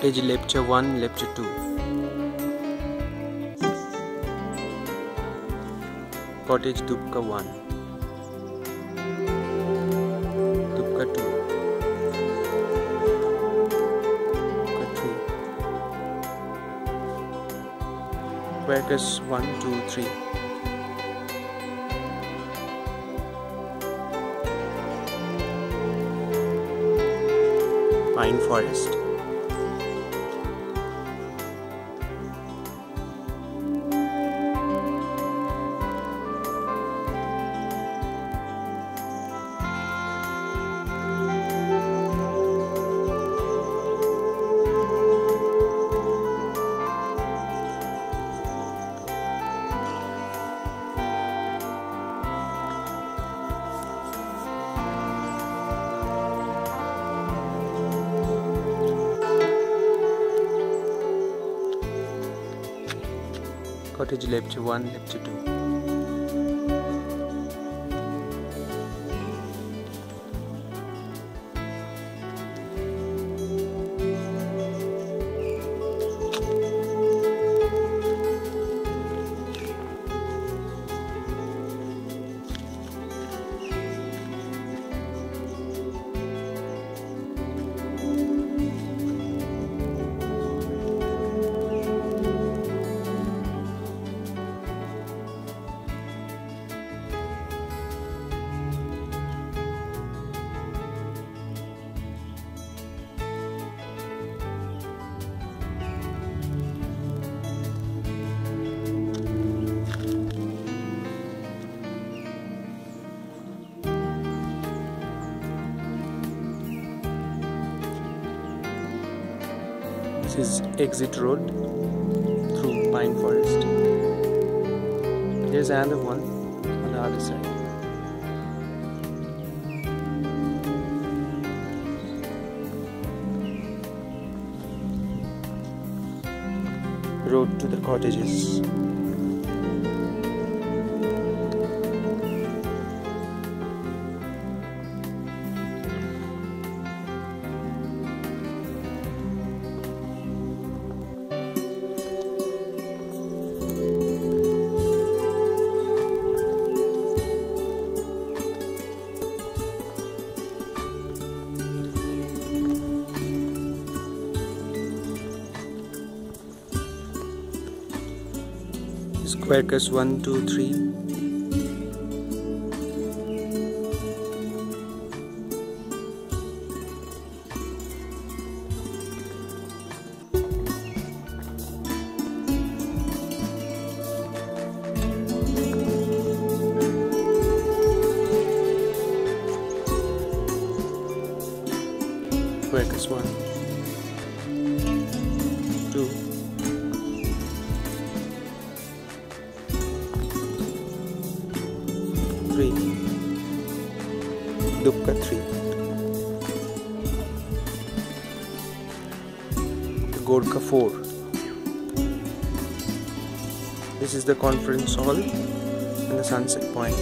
Cottage Lepcha 1, Lepcha 2. Cottage Dubka 1. Dubka 2. Dubka 3. Quercus 1, 2, 3. Pine Forest. Cottage Lepcha 1, Lepcha 2. This is exit road through pine forest. There's another one on the other side. Road to the cottages. Quercus 1, 2, 3. Quercus 1, Gorkha four. This is the conference hall and the sunset point.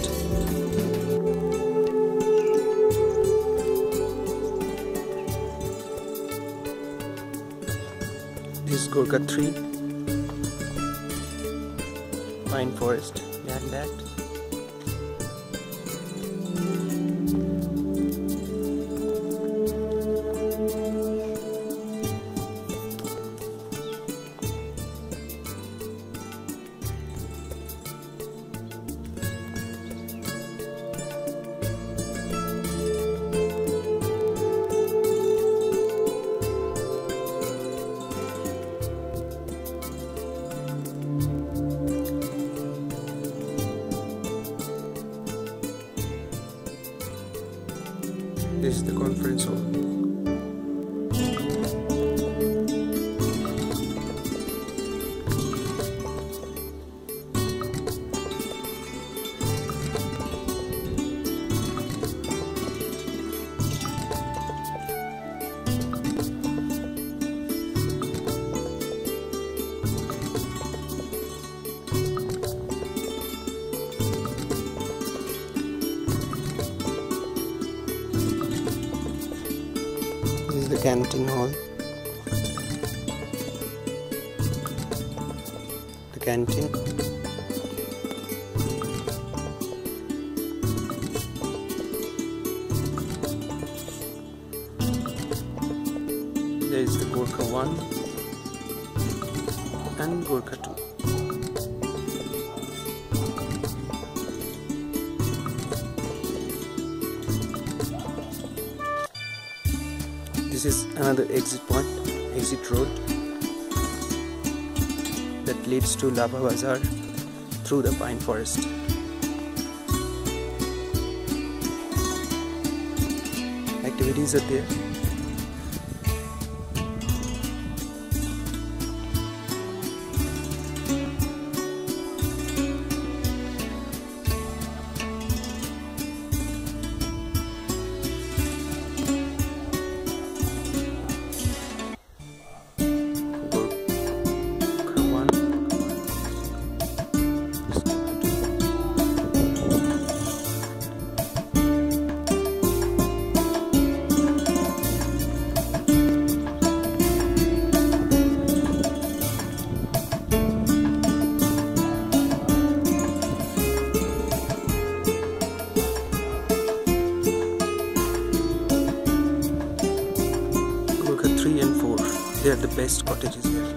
This is Gorkha three, pine forest. Yeah, that. the canteen hall. The canteen. There is the Gorkha 1 and Gorkha 2. This is another exit point, exit road that leads to Lava Bazaar through the pine forest. Activities are there. Gorkha 3 and 4 they are the best cottages here